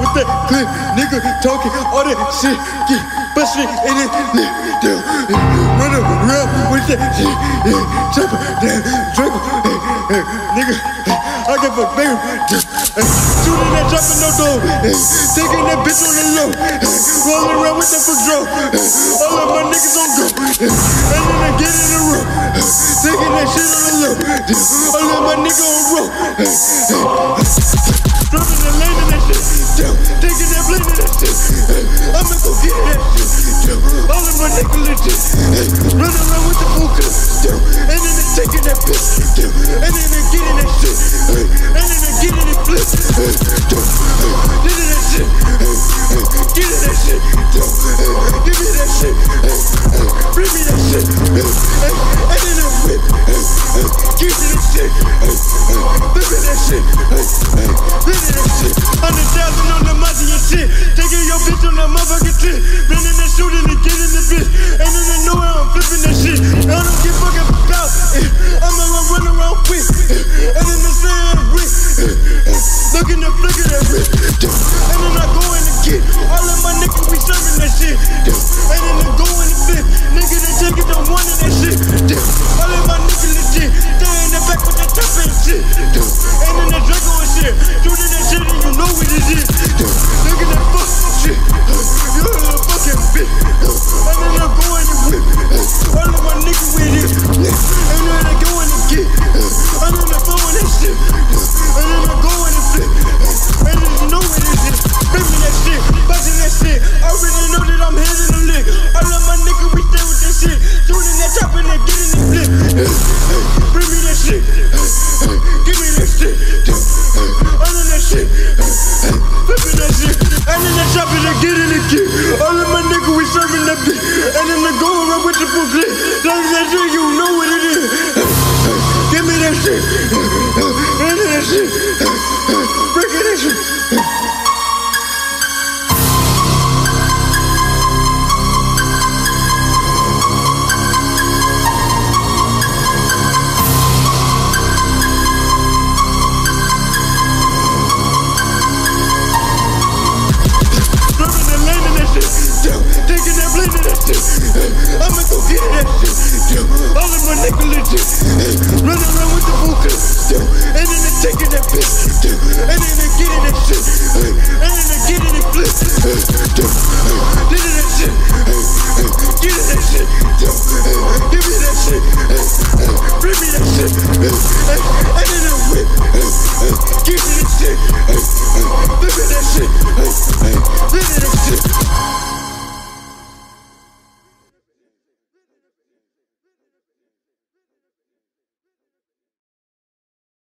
With that clip, nigga talking all that shit, get busted in it, down. Run around with that shit, chopper, damn, dribble, nigga, I give a bigger, shooting that dropping no door, taking that bitch on the low, rolling around with that for draw, all of my niggas on go, and then I get in the room, taking that shit on the low, all of my niggas on roll, my niggas legit, running around with the clip, and then they taking that bitch, and then they getting that shit, and then they getting flip, getting that shit, getting that shit, give me that shit, bring me that shit, and then about it, I'ma run around quick, and then they say I'm rich, looking to flick that rich, and then I go in and get all of my niggas, we serving that shit, and then they go in the fit, nigga take it to one of that shit, all of my niggas legit, they in the back with the top and shit, and then the Draco and shit, shooting that shit and you know what it is, look at that fuck shit, you a fucking bitch, serving bitch, and then the go around with the full clip, like that shit you know what it is, give me that shit, Running around with the full. And then they taking that bitch. And then they getting that shit. And then they getting it flip. Getting that shit. Getting that shit. Give me that shit. Bring me that shit. And then I whip. Give me that shit. Flip that shit. Flip